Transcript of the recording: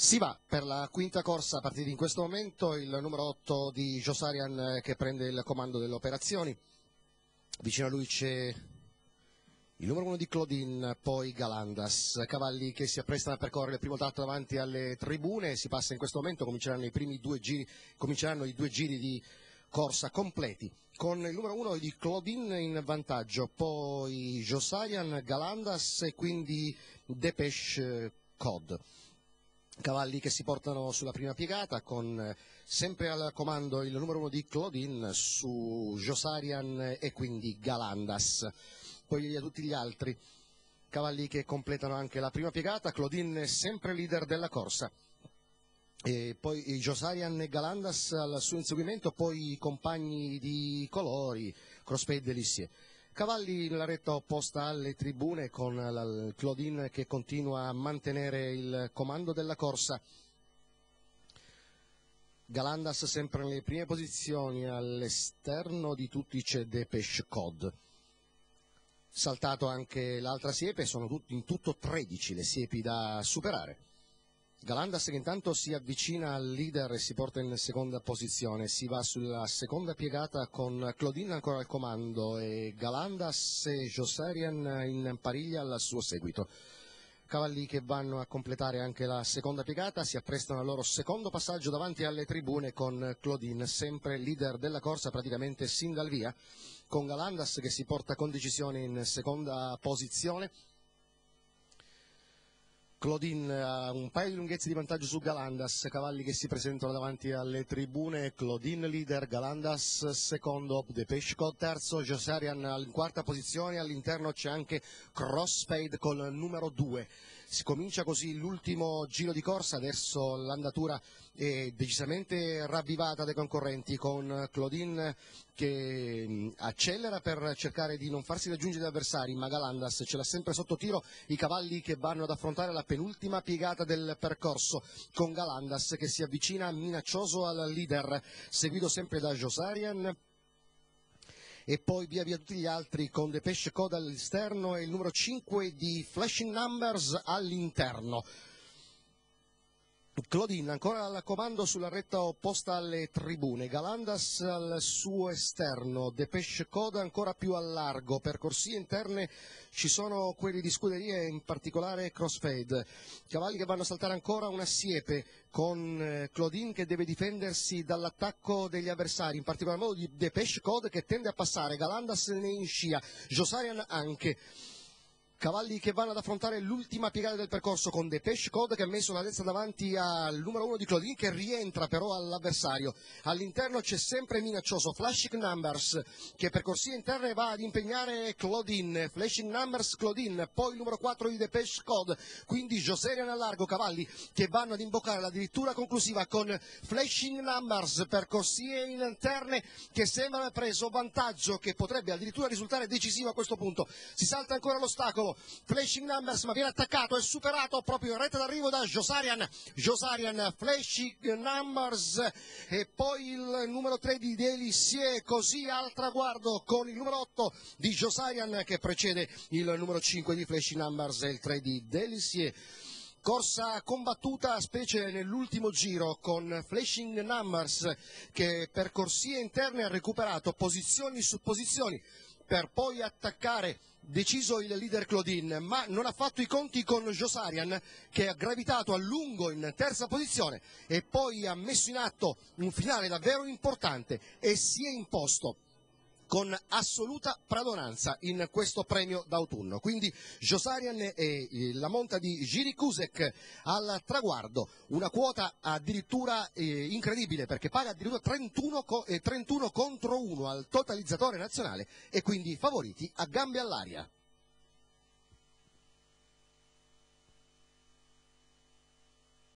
Si va per la quinta corsa a partire in questo momento, il numero 8 di Josarian eh, che prende il comando delle operazioni. Vicino a lui c'è il numero 1 di Claudine, poi Galandas, cavalli che si apprestano a percorrere il primo tratto davanti alle tribune, si passa in questo momento, cominceranno i due giri, cominceranno i due giri di corsa completi, con il numero 1 di Claudine in vantaggio, poi Josarian, Galandas e quindi Depeche Cod cavalli che si portano sulla prima piegata con eh, sempre al comando il numero uno di Claudine su Josarian e quindi Galandas. Poi a tutti gli altri cavalli che completano anche la prima piegata, Claudine sempre leader della corsa. E poi Josarian e Galandas al suo inseguimento, poi i compagni di colori, Crossfade e Lissie. Cavalli nella retta opposta alle tribune con la Claudine che continua a mantenere il comando della corsa. Galandas sempre nelle prime posizioni, all'esterno di tutti c'è Depeche Cod. Saltato anche l'altra siepe, sono in tutto 13 le siepi da superare. Galandas che intanto si avvicina al leader e si porta in seconda posizione, si va sulla seconda piegata con Claudine ancora al comando e Galandas e Josarian in pariglia al suo seguito. Cavalli che vanno a completare anche la seconda piegata si apprestano al loro secondo passaggio davanti alle tribune con Claudine, sempre leader della corsa praticamente sin dal via, con Galandas che si porta con decisione in seconda posizione Claudine ha un paio di lunghezze di vantaggio su Galandas, cavalli che si presentano davanti alle tribune, Claudine leader, Galandas secondo, De Pesco terzo, Josarian in quarta posizione, all'interno c'è anche Crossfade col numero 2. Si comincia così l'ultimo giro di corsa, adesso l'andatura è decisamente ravvivata dai concorrenti con Claudine che accelera per cercare di non farsi raggiungere dagli avversari, ma Galandas ce l'ha sempre sotto tiro. I cavalli che vanno ad affrontare la penultima piegata del percorso con Galandas che si avvicina minaccioso al leader, seguito sempre da Josarian e poi via via tutti gli altri con Depeche Code all'esterno e il numero 5 di Flashing Numbers all'interno. Claudine ancora al comando sulla retta opposta alle tribune, Galandas al suo esterno, Depeche Code ancora più a largo, per corsie interne ci sono quelli di scuderie, in particolare Crossfade, cavalli che vanno a saltare ancora una siepe con eh, Claudine che deve difendersi dall'attacco degli avversari, in particolar modo di Depeche Code che tende a passare, Galandas ne in scia, Josarian anche cavalli che vanno ad affrontare l'ultima piegata del percorso con Depeche Code che ha messo la destra davanti al numero uno di Claudine che rientra però all'avversario. All'interno c'è sempre minaccioso Flashing Numbers che per corsie interne va ad impegnare Claudine, Flashing Numbers Claudine, poi il numero 4 di Depeche Code, quindi Joserian a largo, cavalli che vanno ad imboccare l'addirittura conclusiva con Flashing Numbers per corsie interne che sembrano aver preso vantaggio che potrebbe addirittura risultare decisivo a questo punto. Si salta ancora l'ostacolo flashing numbers ma viene attaccato e superato proprio in retta d'arrivo da Josarian, Josarian flashing numbers e poi il numero 3 di Delissier così al traguardo con il numero 8 di Josarian che precede il numero 5 di flashing numbers e il 3 di Delissier corsa combattuta specie nell'ultimo giro con Flashing Numbers che per corsie interne ha recuperato posizioni su posizioni per poi attaccare deciso il leader Claudine, ma non ha fatto i conti con Josarian che ha gravitato a lungo in terza posizione e poi ha messo in atto un finale davvero importante e si è imposto con assoluta pradonanza in questo premio d'autunno. Quindi Josarian e eh, la monta di Giri Kusek al traguardo, una quota addirittura eh, incredibile perché paga addirittura 31, co- eh, 31 contro 1 al totalizzatore nazionale e quindi favoriti a gambe all'aria.